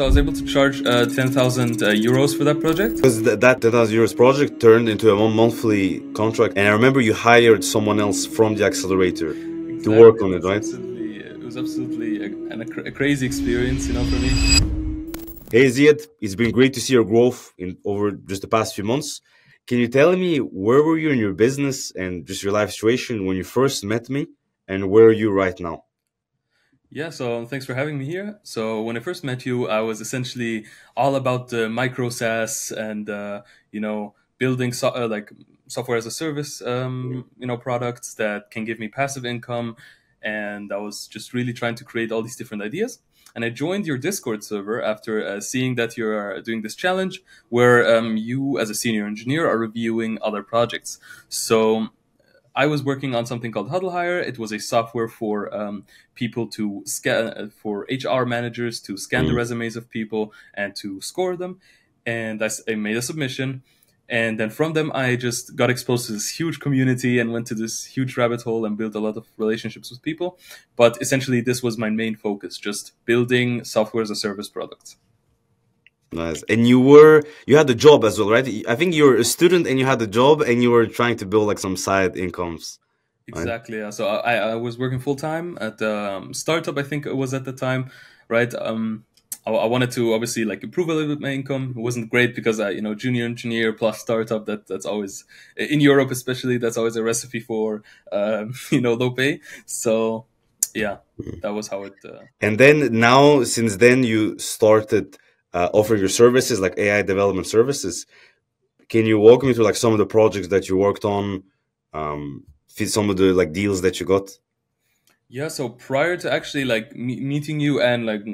I was able to charge uh, 10,000 uh, euros for that project. Because th- that 10,000 euros project turned into a monthly contract. And I remember you hired someone else from the accelerator exactly. to work on it, right? Absolutely. It was absolutely a, a, a, crazy experience, you know, for me. Hey, Ziad, it's been great to see your growth in over just the past few months. Can you tell me where were you in your business and just your life situation when you first met me and where are you right now? Yeah, so thanks for having me here. So when I first met you, I was essentially all about the micro SaaS and uh, you know building so- uh, like software as a service, um, you know, products that can give me passive income, and I was just really trying to create all these different ideas. And I joined your Discord server after uh, seeing that you're doing this challenge where um, you, as a senior engineer, are reviewing other projects. So I was working on something called Huddle Hire. It was a software for um, people to scan, uh, for HR managers to scan mm. the resumes of people and to score them. And I, I, made a submission. And then from them, I just got exposed to this huge community and went to this huge rabbit hole and built a lot of relationships with people. But essentially, this was my main focus just building software as a service products. Nice. And you were you had a job as well, right? I think you were a student and you had a job and you were trying to build like some side incomes. Right? Exactly. Yeah. So I, I was working full time at um, startup. I think it was at the time, right? Um, I, I, wanted to obviously like improve a little bit my income. It wasn't great because I, you know, junior engineer plus startup. That that's always in Europe, especially. That's always a recipe for um, you know low pay. So yeah, hmm. that was how it. Uh... And then now, since then, you started uh, offer your services like AI development services. Can you walk me through like some of the projects that you worked on, um, some of the like deals that you got? Yeah, so prior to actually like me- meeting you and like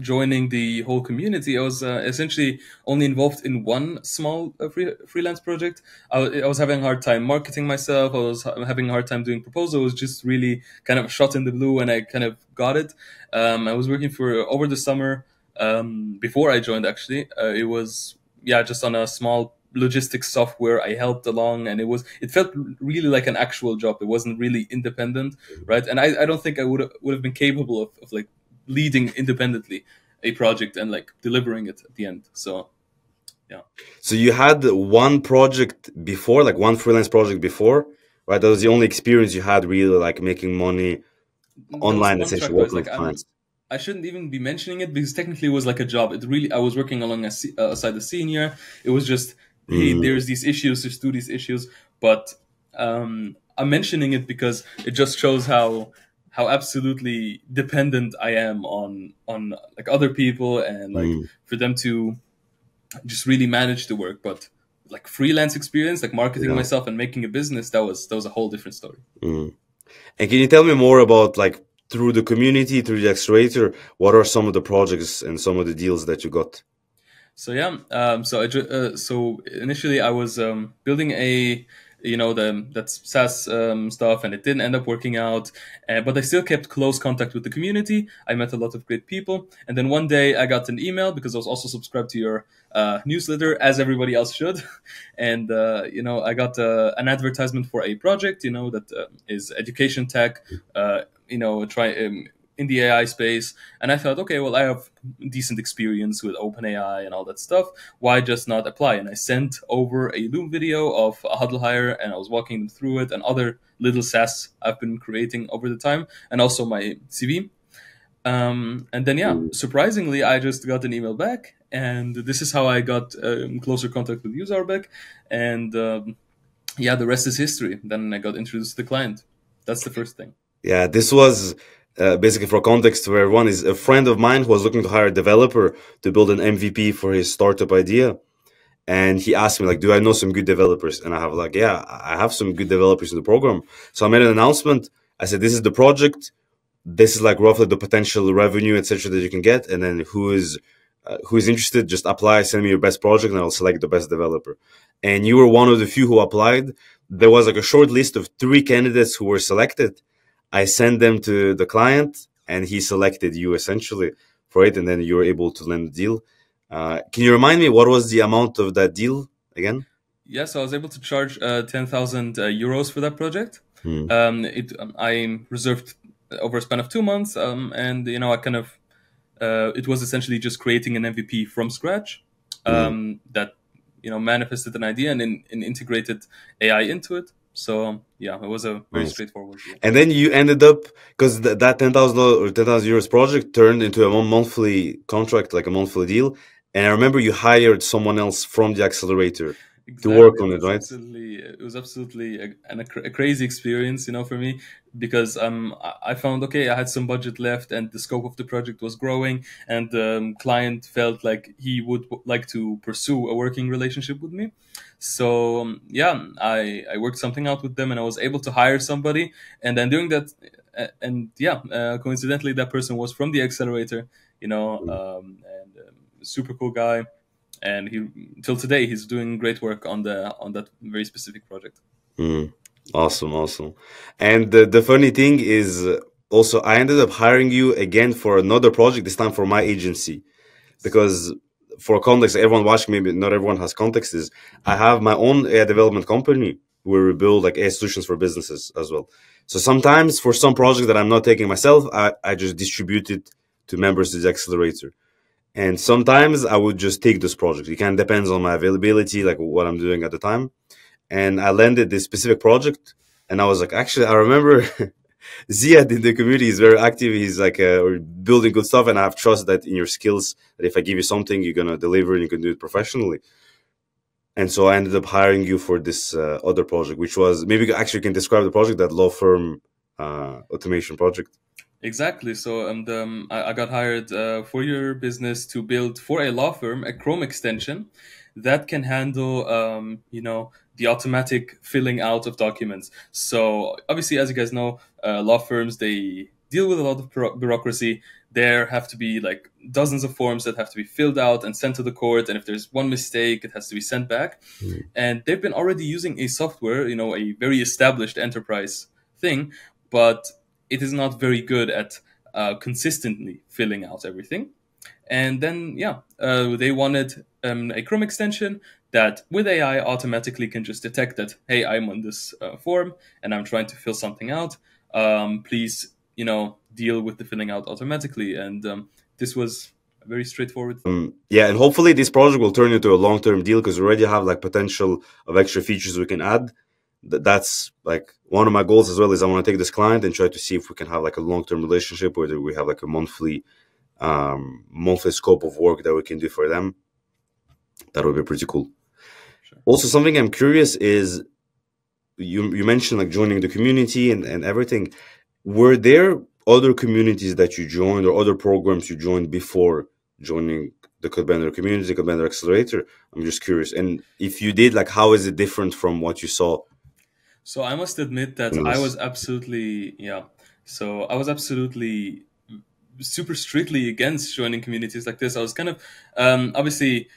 joining the whole community, I was uh, essentially only involved in one small uh, free- freelance project. I, w- I was having a hard time marketing myself. I was ha- having a hard time doing proposals. Just really kind of shot in the blue, and I kind of got it. Um, I was working for over the summer um, before I joined. Actually, uh, it was yeah, just on a small logistics software I helped along, and it was it felt really like an actual job. It wasn't really independent, right? And I, I don't think I would would have been capable of, of like leading independently a project and like delivering it at the end. So yeah. So you had one project before, like one freelance project before, right? That was the only experience you had really like making money online, essentially working like, with clients. I shouldn't even be mentioning it because technically it was like a job. It really, I was working along a, uh, aside the senior. It was just, mm. hey, there's these issues, there's do these issues. But um, I'm mentioning it because it just shows how how absolutely dependent I am on on like other people and like mm. for them to just really manage the work. But like freelance experience, like marketing yeah. myself and making a business, that was that was a whole different story. Mm. And can you tell me more about like through the community, through the accelerator, what are some of the projects and some of the deals that you got? So yeah, um, so I, uh, so initially I was um, building a you know the that's SaaS um, stuff, and it didn't end up working out. Uh, but I still kept close contact with the community. I met a lot of great people, and then one day I got an email because I was also subscribed to your uh, newsletter, as everybody else should. and uh, you know, I got uh, an advertisement for a project, you know, that uh, is education tech. You know, try um, in the AI space. And I thought, okay, well, I have decent experience with OpenAI and all that stuff. Why just not apply? And I sent over a Loom video of a Huddle Hire and I was walking them through it and other little SaaS I've been creating over the time and also my CV. Um, and then, yeah, surprisingly, I just got an email back. And this is how I got um, closer contact with you, Zaurbek. And um, yeah, the rest is history. Then I got introduced to the client. That's the first thing. Yeah, this was uh, basically for context where one is a friend of mine who was looking to hire a developer to build an MVP for his startup idea. And he asked me, like, do I know some good developers? And I have like, yeah, I have some good developers in the program. So I made an announcement. I said, this is the project. This is like roughly the potential revenue, etc., that you can get. And then who is uh, who is interested, just apply, send me your best project, and I'll select the best developer. And you were one of the few who applied. There was like a short list of three candidates who were selected I sent them to the client and he selected you essentially for it, and then you were able to land the deal. Uh, can you remind me what was the amount of that deal again? Yes, I was able to charge uh, 10,000 uh, euros for that project. Hmm. Um, it, um, I reserved over a span of two months, um, and you know I kind of uh, it was essentially just creating an MVP from scratch um, that you know manifested an idea and, in, and integrated AI into it. So yeah, it was a very Nice. straightforward. Deal. And then you ended up because th- that ten thousand or ten thousand euros project turned into a monthly contract, like a monthly deal. And I remember you hired someone else from the accelerator. Work on it, was right? Absolutely, it was absolutely a, an, a, a crazy experience, you know, for me because um I- found okay, I had some budget left, and the scope of the project was growing, and the um, client felt like he would w- like to pursue a working relationship with me. So um, yeah, I I worked something out with them, and I was able to hire somebody, and then doing that, uh, and yeah, uh, coincidentally, that person was from the accelerator, you know, um, and um, super cool guy and he till today he's doing great work on the on that very specific project Mm, awesome, awesome. And the, the funny thing is, also, I ended up hiring you again for another project, this time for my agency. Because for context, everyone watching, maybe not everyone has context, is I have my own AI development company where we build like AI solutions for businesses as well. So sometimes for some projects that I'm not taking myself, I, I just distribute it to members of the accelerator. And sometimes I would just take this project. It kind of depends on my availability, like what I'm doing at the time and I landed this specific project. And I was like, actually, I remember Ziad in the community is very active. He's like uh, building good stuff, and I have trust that in your skills that if I give you something, you're gonna deliver and you can do it professionally. And so I ended up hiring you for this uh, other project, which was maybe actually you can describe the project that law firm uh, automation project. Exactly. So and um, I, I got hired uh, for your business to build for a law firm a chrome extension that can handle um, you know the automatic filling out of documents. So obviously as you guys know uh, law firms they deal with a lot of bureaucracy. There have to be like dozens of forms that have to be filled out and sent to the court and if there's one mistake it has to be sent back. Mm. and they've been already using a software you know a very established enterprise thing but it is not very good at uh, consistently filling out everything. And then yeah uh, they wanted um, a chrome extension that with ai automatically can just detect that hey i'm on this uh, form and i'm trying to fill something out. Um, please you know deal with the filling out automatically. And um, this was very straightforward Um, yeah, and hopefully this project will turn into a long term deal because we already have like potential of extra features we can add. Th- That's like one of my goals as well is I want to take this client and try to see if we can have like a long term relationship where we have like a monthly um monthly scope of work that we can do for them. That would be pretty cool. Sure. Also, something I'm curious is you you mentioned like joining the community and, and everything. Were there other communities that you joined or other programs you joined before joining the Codebender community, the CodeBender Accelerator? I'm just curious. And if you did, like, how is it different from what you saw? So I must admit that Yes. I was absolutely yeah. So I was absolutely super strictly against joining communities like this. I was kind of um, obviously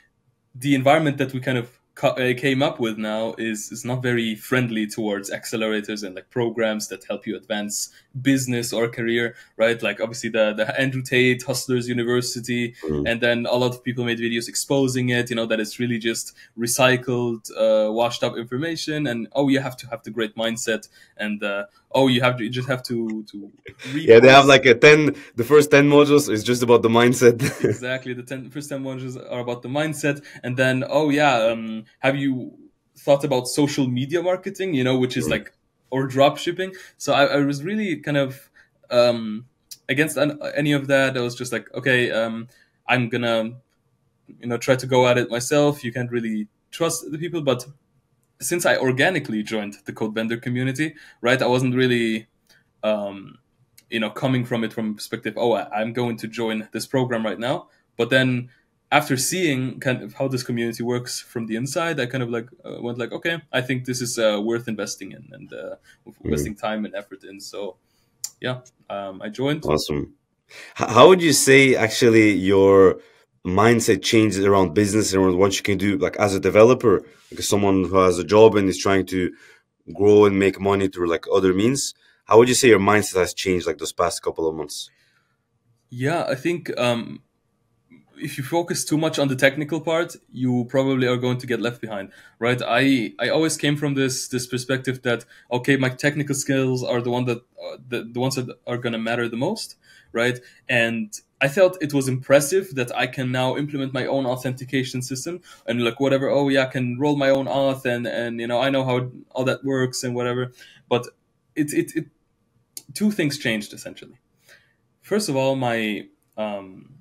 the environment that we kind of came up with now is is not very friendly towards accelerators and like programs that help you advance business or career, right? Like obviously the the Andrew Tate Hustlers University, Mm. and then a lot of people made videos exposing it. You know that it's really just recycled, uh, washed up information, and oh, you have to have the great mindset, and uh, oh, you have to you just have to to read Yeah, they have like a 10, the first 10 modules is just about the mindset. exactly the 10 first 10 modules are about the mindset and then oh yeah um, have you thought about social media marketing you know which is Mm. like or drop shipping so I, I was really kind of um, against any of that i was just like okay um, i'm gonna you know try to go at it myself you can't really trust the people but since i organically joined the CodeBender community right i wasn't really um, you know coming from it from a perspective oh I, i'm going to join this program right now. But then after seeing kind of how this community works from the inside i kind of like uh, went like okay i think this is uh, worth investing in and uh, investing time and effort in. So yeah um, i joined. Awesome. How would you say actually your mindset changes around business and around what you can do, like as a developer, like someone who has a job and is trying to grow and make money through like other means? How would you say your mindset has changed like those past couple of months? Yeah, I think um, if you focus too much on the technical part, you probably are going to get left behind, right? I I always came from this this perspective that okay, my technical skills are the one that uh, the the ones that are going to matter the most, right? And I felt it was impressive that I can now implement my own authentication system and like whatever. Oh yeah, I can roll my own auth and and you know I know how all that works and whatever. But it it, it two things changed essentially. First of all, my um,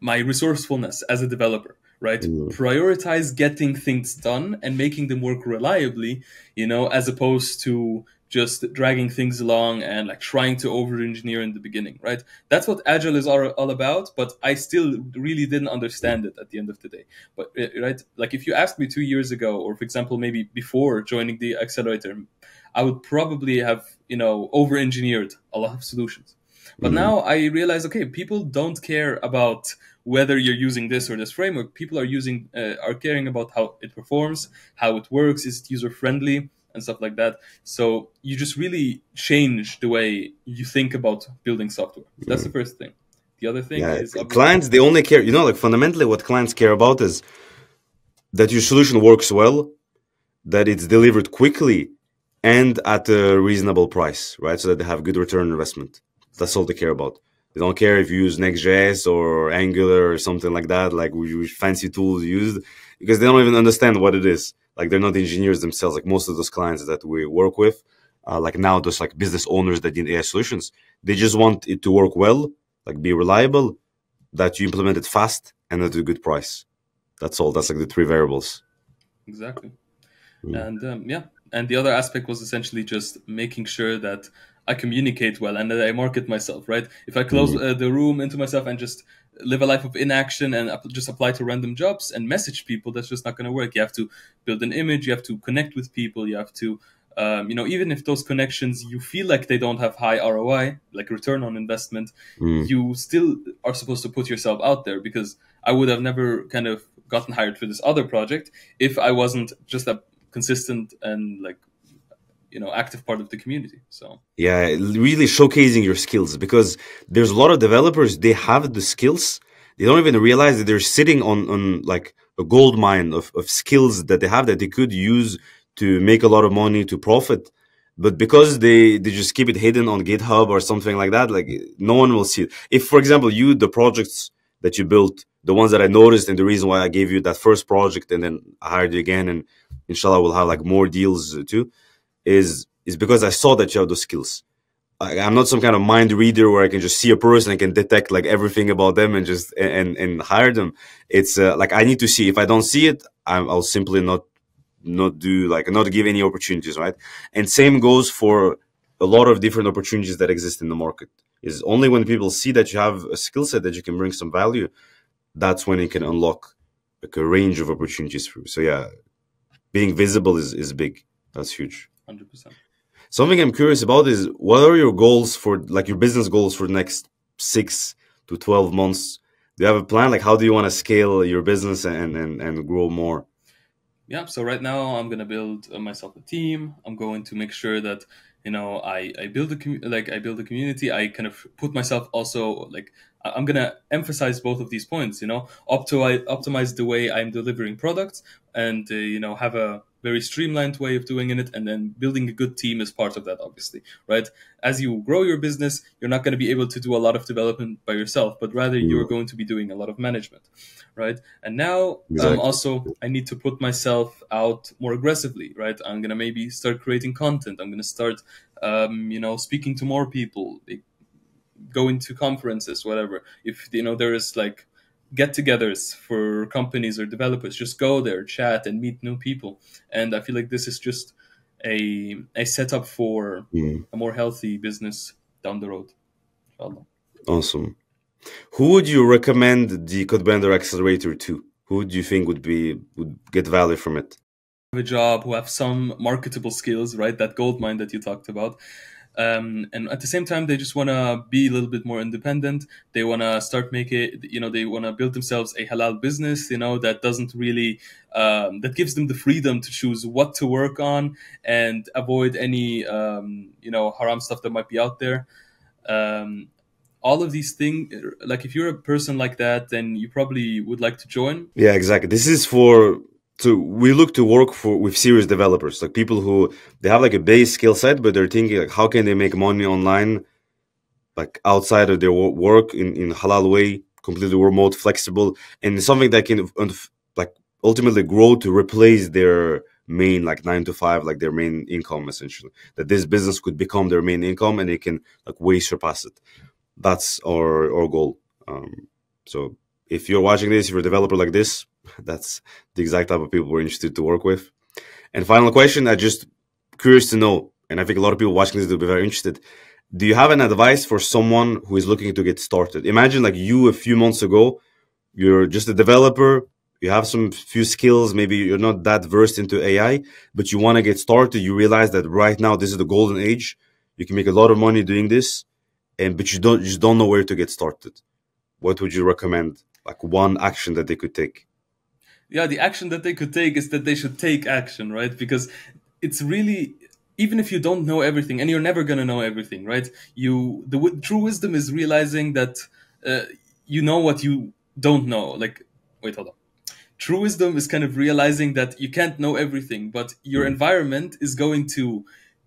my resourcefulness as a developer right mm. prioritize getting things done and making them work reliably you know as opposed to just dragging things along and like trying to over engineer in the beginning right? That's what agile is all, all about but i still really didn't understand it at the end of the day. But uh, right like if you asked me two years ago or for example maybe before joining the accelerator i would probably have you know over engineered a lot of solutions. But mm-hmm. now i realize okay people don't care about whether you're using this or this framework. People are using uh, are caring about how it performs how it works is it user friendly and stuff like that. So you just really change the way you think about building software. So that's the mm. first thing. The other thing yeah, is clients. They only care. You know, like fundamentally, what clients care about is that your solution works well, that it's delivered quickly, and at a reasonable price, right? So that they have good return on investment. That's all they care about. They don't care if you use Next.js or Angular or something like that, like which fancy tools used, because they don't even understand what it is like they're not engineers themselves like most of those clients that we work with uh, like now those like business owners that need ai solutions they just want it to work well like be reliable that you implement it fast and at a good price that's all that's like the three variables exactly mm. and um, yeah and the other aspect was essentially just making sure that I communicate well and that I market myself, right? If I close mm-hmm. uh, the room into myself and just live a life of inaction and just apply to random jobs and message people, that's just not going to work. You have to build an image, you have to connect with people, you have to, um, you know, even if those connections you feel like they don't have high ROI, like return on investment, mm. you still are supposed to put yourself out there because I would have never kind of gotten hired for this other project if I wasn't just a consistent and like you know active part of the community so. Yeah really showcasing your skills because there's a lot of developers they have the skills they don't even realize that they're sitting on on like a gold mine of, of skills that they have that they could use to make a lot of money to profit. But because they they just keep it hidden on github or something like that like no one will see it. If for example you the projects that you built the ones that i noticed and the reason why i gave you that first project and then i hired you again and inshallah we'll have like more deals uh, too is is because I saw that you have those skills. I, I'm not some kind of mind reader where I can just see a person and can detect like everything about them and just and and hire them. It's uh, like I need to see. If I don't see it, i will simply not not do like not give any opportunities, right? And same goes for a lot of different opportunities that exist in the market. Is only when people see that you have a skill set that you can bring some value, that's when you can unlock like a range of opportunities for you. So yeah, being visible is is big. That's huge. 100%. Something I'm curious about is what are your goals for like your business goals for the next six to 12 months? Do you have a plan? Like how do you want to scale your business and, and, and grow more? Yeah, so right now I'm going to build uh, myself a team. I'm going to make sure that you know i i build a com- like i build a community i kind of put myself also like i'm gonna emphasize both of these points you know optimize optimize the way i'm delivering products and uh, you know have a very streamlined way of doing it and then building a good team is part of that obviously right? As you grow your business you're not going to be able to do a lot of development by yourself but rather mm. you're going to be doing a lot of management right? And now um, exactly. um, also i need to put myself out more aggressively right? I'm going to maybe start creating content. I'm going to start um, you know speaking to more people going to conferences whatever. If you know there is like get-togethers for companies or developers. Just go there, chat, and meet new people. And I feel like this is just a a setup for mm. a more healthy business down the road. Inshallah. Awesome. Who would you recommend the Codebender Accelerator to? Who do you think would be would get value from it? Have A job who have some marketable skills, right? That gold mine that you talked about, um, and at the same time they just want to be a little bit more independent. They want to start making you know they want to build themselves a halal business you know that doesn't really um, that gives them the freedom to choose what to work on and avoid any um, you know haram stuff that might be out there. Um, all of these things like if you're a person like that then you probably would like to join. Yeah exactly. This is for so we look to work for with serious developers, like people who they have like a base skill set, but they're thinking like how can they make money online like outside of their work in in halal way, completely remote, flexible, and something that can like ultimately grow to replace their main like nine to five, like their main income essentially. That this business could become their main income and they can like way surpass it. That's our our goal. Um, so if you're watching this, if you're a developer like this, that's the exact type of people we're interested to work with. And final question, I just curious to know, and I think a lot of people watching this will be very interested. Do you have an advice for someone who is looking to get started? Imagine like you a few months ago, you're just a developer, you have some few skills, maybe you're not that versed into AI, but you want to get started. You realize that right now this is the golden age. You can make a lot of money doing this, and but you don't you just don't know where to get started. What would you recommend? Like one action that they could take? Yeah the action that they could take is that they should take action right? Because it's really even if you don't know everything and you're never going to know everything right? You the w- true wisdom is realizing that uh, you know what you don't know. Like wait hold on. True wisdom is kind of realizing that you can't know everything but your mm. environment is going to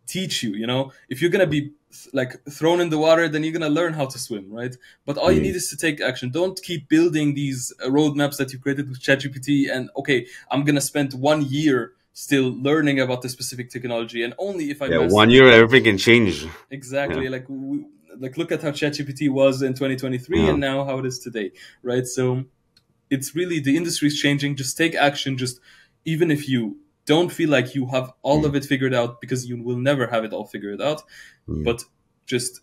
teach you you know? If you're going to be like thrown in the water, then you're gonna learn how to swim, right? But all mm. you need is to take action. Don't keep building these uh, roadmaps that you created with ChatGPT. And okay, I'm gonna spend one year still learning about the specific technology, and only if I yeah, one year everything can change. Exactly, yeah. like we, like look at how ChatGPT was in 2023 yeah. and now how it is today, right? So it's really the industry is changing. Just take action. Just even if you don't feel like you have all mm. of it figured out because you will never have it all figured out. Mm. But just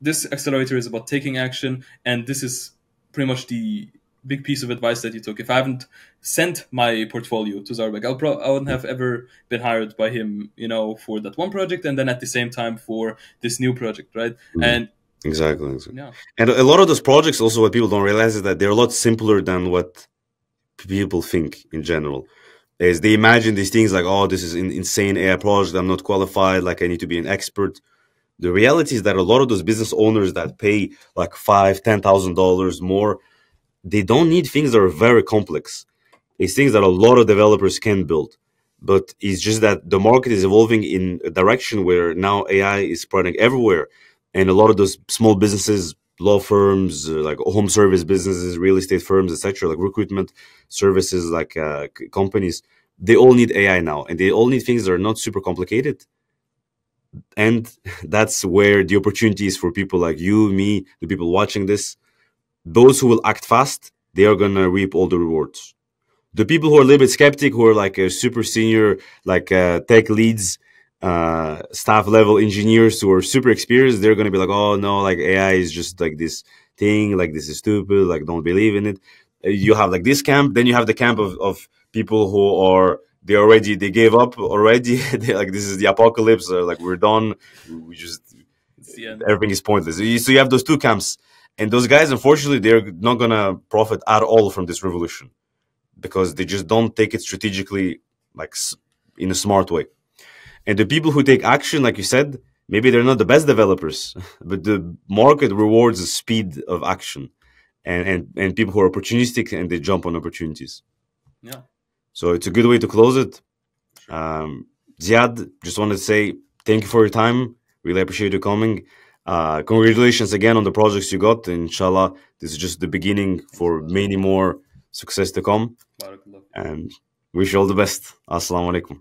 this accelerator is about taking action, and this is pretty much the big piece of advice that you took. If I haven't sent my portfolio to Zaurbek, I'll pro- I wouldn't have ever been hired by him, you know, for that one project, and then at the same time for this new project, right? Mm. And exactly, exactly. Yeah. And a lot of those projects, also, what people don't realize is that they're a lot simpler than what people think in general is they imagine these things like, oh, this is an insane AI project. I'm not qualified. Like I need to be an expert. The reality is that a lot of those business owners that pay like five, ten thousand dollars more, they don't need things that are very complex. It's things that a lot of developers can build. But it's just that the market is evolving in a direction where now AI is spreading everywhere. And a lot of those small businesses, law firms, uh, like home service businesses, real estate firms, etc., like recruitment services, like uh, companies, they all need AI now, and they all need things that are not super complicated. And that's where the opportunity is for people like you, me, the people watching this. Those who will act fast, they are gonna reap all the rewards. The people who are a little bit skeptic, who are like a super senior, like uh, tech leads, uh, staff level engineers who are super experienced, they're going to be like, oh no, like AI is just like this thing, like this is stupid, like don't believe in it. Uh, you have like this camp, then you have the camp of, of people who are they already they gave up already. they like this is the apocalypse, or like we're done. We just everything is pointless. So you have those two camps, and those guys, unfortunately, they're not gonna profit at all from this revolution because they just don't take it strategically, like in a smart way. And the people who take action, like you said, maybe they're not the best developers, but the market rewards the speed of action and, and, and people who are opportunistic and they jump on opportunities. Yeah. So it's a good way to close it. Um, Ziad, just wanted to say thank you for your time. Really appreciate you coming. Uh, congratulations again on the projects you got. Inshallah, this is just the beginning for many more success to come. And wish you all the best. Assalamu alaikum.